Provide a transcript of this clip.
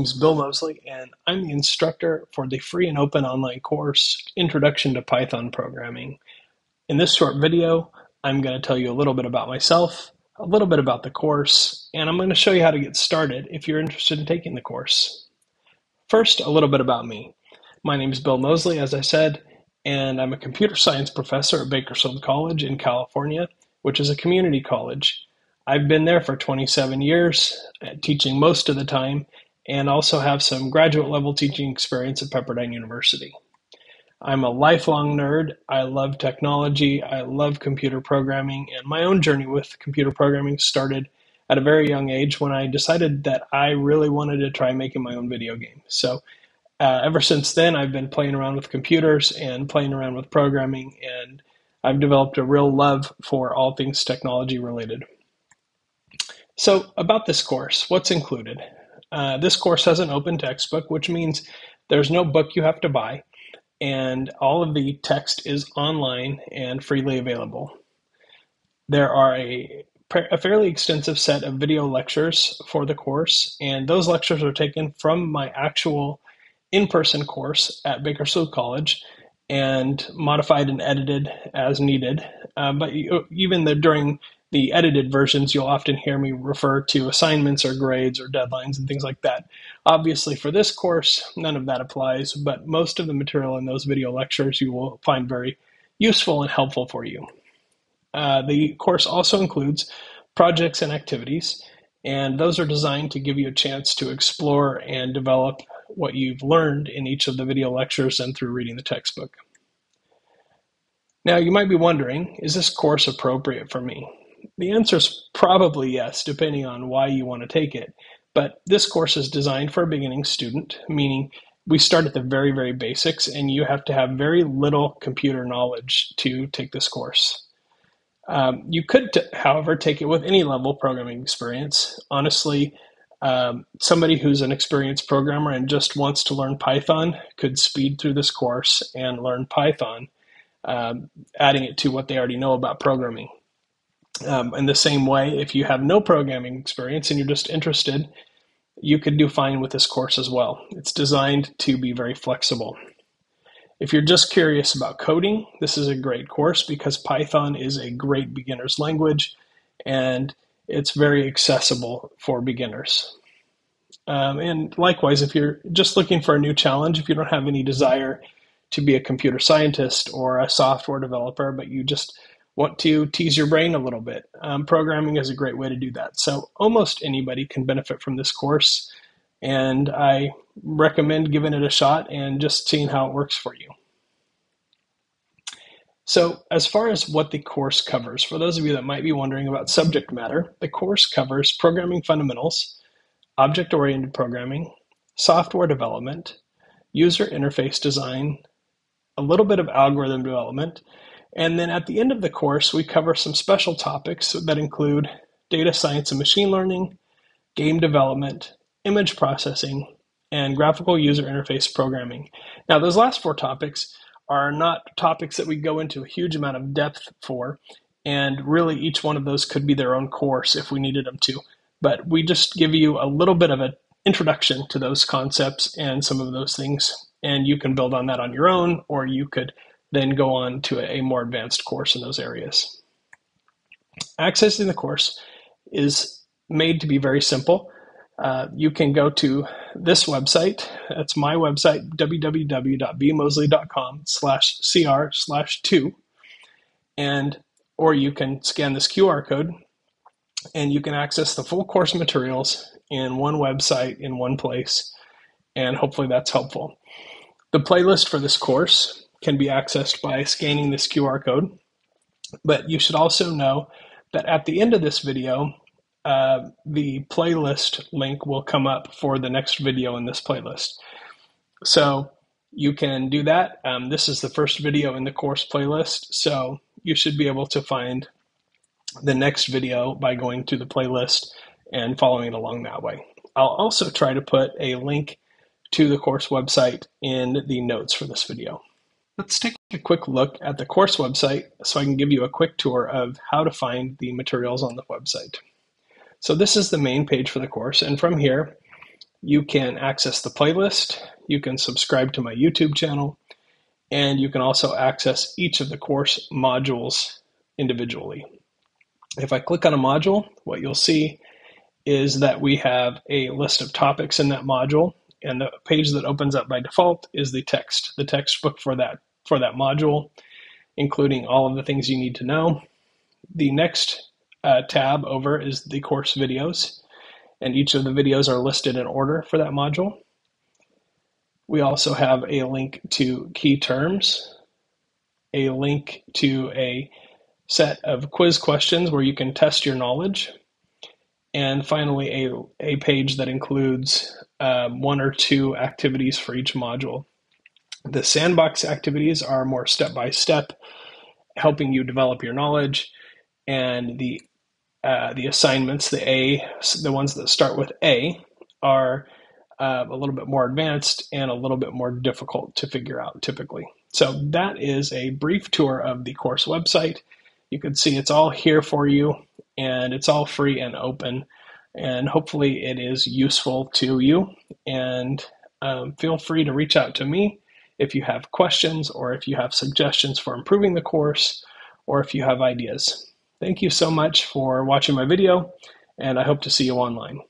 name's Bill Moseley, and I'm the instructor for the free and open online course, Introduction to Python Programming. In this short video, I'm going to tell you a little bit about myself, a little bit about the course, and I'm going to show you how to get started if you're interested in taking the course. First, a little bit about me. My name is Bill Moseley, as I said, and I'm a computer science professor at Bakersfield College in California, which is a community college. I've been there for 27 years, uh, teaching most of the time, and also have some graduate level teaching experience at Pepperdine University. I'm a lifelong nerd. I love technology. I love computer programming, and my own journey with computer programming started at a very young age when I decided that I really wanted to try making my own video game. So, uh, ever since then, I've been playing around with computers and playing around with programming, and I've developed a real love for all things technology related. So, about this course, what's included? Uh, this course has an open textbook, which means there's no book you have to buy, and all of the text is online and freely available. There are a, a fairly extensive set of video lectures for the course, and those lectures are taken from my actual in person course at Bakersfield College and modified and edited as needed. Uh, but you, even the, during the edited versions, you'll often hear me refer to assignments or grades or deadlines and things like that. Obviously, for this course, none of that applies, but most of the material in those video lectures you will find very useful and helpful for you. Uh, the course also includes projects and activities, and those are designed to give you a chance to explore and develop what you've learned in each of the video lectures and through reading the textbook. Now, you might be wondering, is this course appropriate for me? The answer is probably yes, depending on why you want to take it. But this course is designed for a beginning student, meaning we start at the very, very basics, and you have to have very little computer knowledge to take this course. Um, you could, t- however, take it with any level programming experience. Honestly, um, somebody who's an experienced programmer and just wants to learn Python could speed through this course and learn Python, um, adding it to what they already know about programming. Um, in the same way, if you have no programming experience and you're just interested, you could do fine with this course as well. It's designed to be very flexible. If you're just curious about coding, this is a great course because Python is a great beginner's language and it's very accessible for beginners. Um, and likewise, if you're just looking for a new challenge, if you don't have any desire to be a computer scientist or a software developer, but you just want to tease your brain a little bit. Um, programming is a great way to do that. So almost anybody can benefit from this course, and I recommend giving it a shot and just seeing how it works for you. So, as far as what the course covers, for those of you that might be wondering about subject matter, the course covers programming fundamentals, object oriented programming, software development, user interface design, a little bit of algorithm development, and then at the end of the course, we cover some special topics that include data science and machine learning, game development, image processing, and graphical user interface programming. Now, those last four topics are not topics that we go into a huge amount of depth for, and really each one of those could be their own course if we needed them to. But we just give you a little bit of an introduction to those concepts and some of those things, and you can build on that on your own, or you could then go on to a more advanced course in those areas. Accessing the course is made to be very simple. Uh, you can go to this website. That's my website, www.bmoseley.com slash cr slash two. And, or you can scan this QR code and you can access the full course materials in one website in one place. And hopefully that's helpful. The playlist for this course can be accessed by scanning this QR code. But you should also know that at the end of this video, uh, the playlist link will come up for the next video in this playlist. So you can do that. Um, this is the first video in the course playlist, so you should be able to find the next video by going to the playlist and following along that way. I'll also try to put a link to the course website in the notes for this video. Let's take a quick look at the course website so I can give you a quick tour of how to find the materials on the website. So this is the main page for the course, and from here, you can access the playlist, you can subscribe to my YouTube channel, and you can also access each of the course modules individually. If I click on a module, what you'll see is that we have a list of topics in that module, and the page that opens up by default is the text, the textbook for that for that module, including all of the things you need to know. The next uh, tab over is the course videos, and each of the videos are listed in order for that module. We also have a link to key terms, a link to a set of quiz questions where you can test your knowledge, and finally a, a page that includes um, one or two activities for each module. The sandbox activities are more step by step, helping you develop your knowledge, and the uh, the assignments, the A, the ones that start with A, are uh, a little bit more advanced and a little bit more difficult to figure out typically. So that is a brief tour of the course website. You can see it's all here for you and it's all free and open. And hopefully it is useful to you. And um, feel free to reach out to me if you have questions or if you have suggestions for improving the course or if you have ideas. Thank you so much for watching my video, and I hope to see you online.